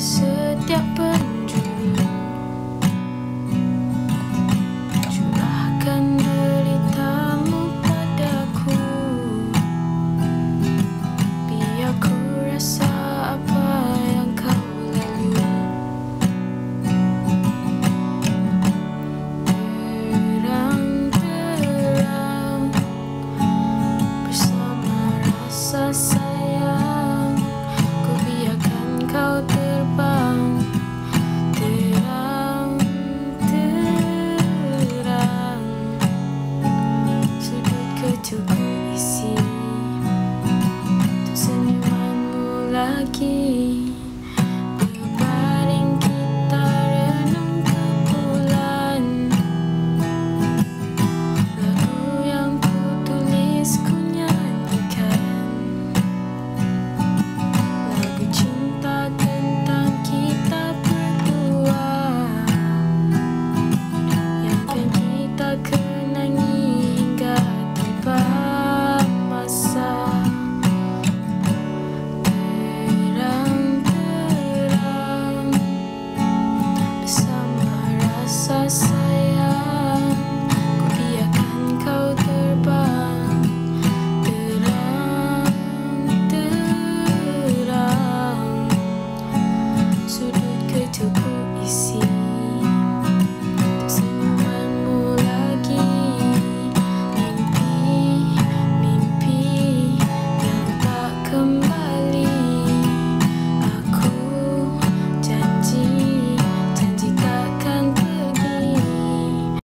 Setiap penang Key. see.